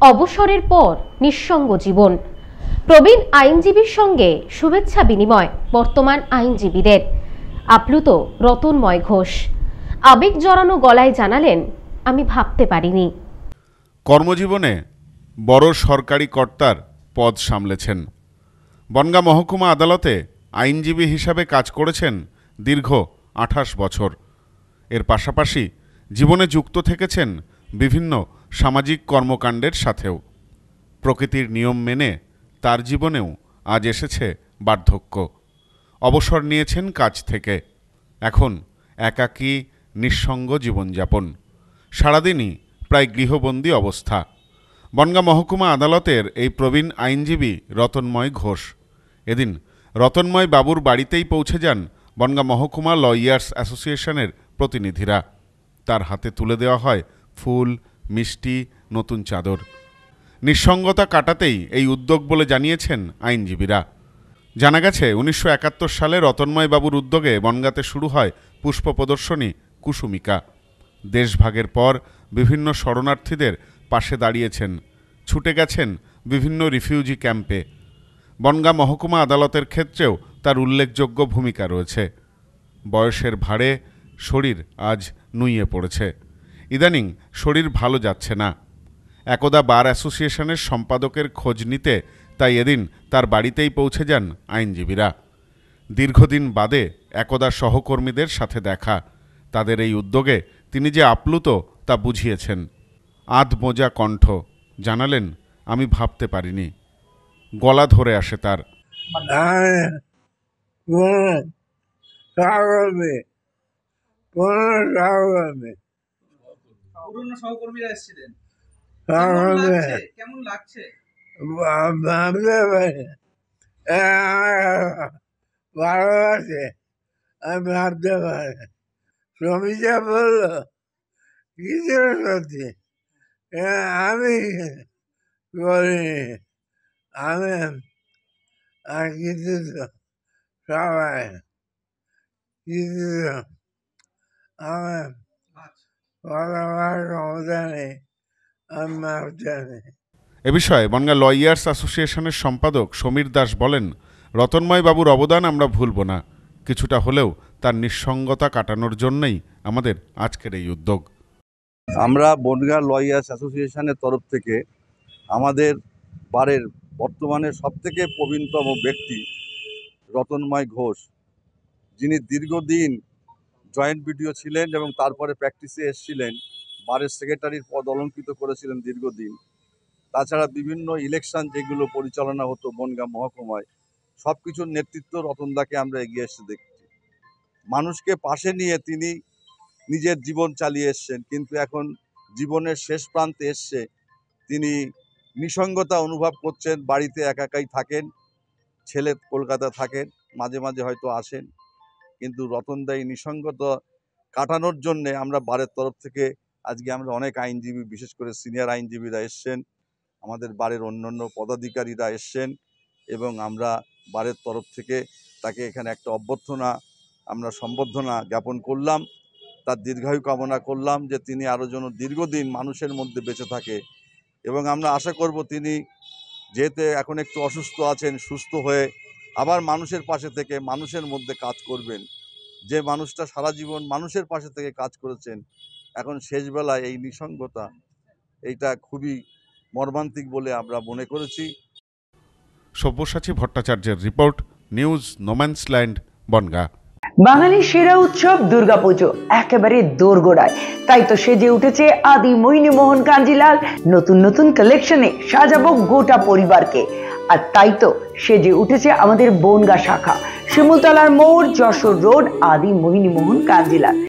অবসরের পর নিঃসঙ্গ জীবন। প্রবীণ আইনজীবীর সঙ্গে শুভেচ্ছা বিনিময় বর্তমান আইনজীবীদের। আপ্লুত রতনময় ঘোষ। আবেগ জড়ানো গলায় জানালেন, আমি ভাবতে পারিনি। কর্মজীবনে বড় সরকারি কর্তার পদ সামলেছেন। বনগাঁ মহকুমা আদালতে আইনজীবী হিসাবে কাজ করেছেন দীর্ঘ আঠাশ বছর। এর পাশাপাশি জীবনে যুক্ত থেকেছেন বিভিন্ন সামাজিক কর্মকাণ্ডের সাথেও। প্রকৃতির নিয়ম মেনে তার জীবনেও আজ এসেছে বার্ধক্য। অবসর নিয়েছেন কাজ থেকে। এখন একাকী, নিঃসঙ্গ জীবনযাপন। সারাদিনই প্রায় গৃহবন্দী অবস্থা। বনগাঁ মহকুমা আদালতের এই প্রবীণ আইনজীবী রতনময় ঘোষ। এদিন রতনময় বাবুর বাড়িতেই পৌঁছে যান বনগাঁ মহকুমা লয়ার্স অ্যাসোসিয়েশনের প্রতিনিধিরা। তার হাতে তুলে দেওয়া হয় ফুল মিষ্টি নতুন চাদর। নিঃসঙ্গতা কাটাতেই এই উদ্যোগ বলে জানিয়েছেন আইনজীবীরা। জানা গেছে, উনিশশো একাত্তর সালে রতনময় বাবুর উদ্যোগে বনগাঁতে শুরু হয় পুষ্প প্রদর্শনী কুসুমিকা। দেশভাগের পর বিভিন্ন শরণার্থীদের পাশে দাঁড়িয়েছেন, ছুটে গেছেন বিভিন্ন রিফিউজি ক্যাম্পে। বনগাঁ মহকুমা আদালতের ক্ষেত্রেও তার উল্লেখযোগ্য ভূমিকা রয়েছে। বয়সের ভারে শরীর আজ নুইয়ে পড়েছে। ইদানিং শরীর ভালো যাচ্ছে না। একদা বার অ্যাসোসিয়েশনের সম্পাদকের খোঁজ নিতে তাই এদিন তার বাড়িতেই পৌঁছে যান আইনজীবীরা। দীর্ঘদিন বাদে একদা সহকর্মীদের সাথে দেখা। তাদের এই উদ্যোগে তিনি যে আপ্লুত তা বুঝিয়েছেন। আধ মোজা কণ্ঠ, জানালেন, আমি ভাবতে পারিনি। গলা ধরে আসে তার। কোনো পুরনো সহকর্মীরা এসেছিলেন। কেমন সহকর্মী লাগছে? কেমন লাগছে? ভাবতে পারি এ আমার আমি ভাবতে পারি শ্রমিকা বলল কিছু সত্যি? আমি করিনি আমি আর কিছু সবাই কিছু আমি এ বিষয়ে বনগাঁ লয়ার্স অ্যাসোসিয়েশনের সম্পাদক সমীর দাস বলেন রতনময় বাবুর অবদান আমরা ভুলব না। কিছুটা হলেও তার নিঃসঙ্গতা কাটানোর জন্যই আমাদের আজকের এই উদ্যোগ। আমরা বনগাঁ লয়ার্স অ্যাসোসিয়েশনের তরফ থেকে আমাদের বারের বর্তমানে সবথেকে প্রবীণতম ব্যক্তি রতনময় ঘোষ যিনি দীর্ঘদিন জয়েন্ট বিডিও ছিলেন এবং তারপরে প্র্যাকটিসে এসেছিলেন। বারের সেক্রেটারির পদ অলঙ্কৃত করেছিলেন দীর্ঘদিন। তাছাড়া বিভিন্ন ইলেকশন যেগুলো পরিচালনা হতো বনগাঁ মহকুমায় সব কিছুর নেতৃত্ব রতনদাকে আমরা এগিয়ে এসে দেখছি। মানুষকে পাশে নিয়ে তিনি নিজের জীবন চালিয়ে এসছেন, কিন্তু এখন জীবনের শেষ প্রান্তে এসছে তিনি নিসঙ্গতা অনুভব করছেন, বাড়িতে একাকাই থাকেন, ছেলে কলকাতা থাকেন, মাঝে মাঝে হয়তো আসেন। কিন্তু রতনদা এই নিসঙ্গতা কাটানোর জন্যে আমরা বারের তরফ থেকে আজকে আমরা অনেক আইনজীবী, বিশেষ করে সিনিয়র আইনজীবীরা এসছেন, আমাদের বারের অন্যান্য পদাধিকারীরা এসছেন এবং আমরা বারের তরফ থেকে তাকে এখানে একটা অভ্যর্থনা, আমরা সম্বর্ধনা জ্ঞাপন করলাম। তার দীর্ঘায়ু কামনা করলাম যে তিনি আরও যেন দীর্ঘদিন মানুষের মধ্যে বেঁচে থাকে এবং আমরা আশা করব তিনি যেহেতু এখন একটু অসুস্থ আছেন, সুস্থ হয়ে আবার মানুষের পাশে থেকে মানুষের মধ্যে কাজ করবেন। যে মানুষটা সারা জীবন মানুষের পাশে থেকে কাজ করেছেন এখন শেষবেলায় এই নিসঙ্গতা এইটা খুবই মর্মান্তিক বলে আমরা মনে করেছি। সব্যসাচী ভট্টাচার্যের রিপোর্ট নিউজ নোম্যান্সল্যান্ড বনগাঁ। বাঙালির সেরা উৎসব দুর্গাপুজো একেবারে দোরগোড়ায়। তাই তো সেজে উঠেছে আদি মোহিনী মোহন কাঞ্জিলাল। নতুন নতুন কালেকশনে সাজাবো গোটা পরিবারকে। আর তাই তো সে যে উঠেছে আমাদের বনগা শাখা। শিমুলতলার মোড়, যশোর রোড আদি মোহিনী মোহন কাঞ্জিলাল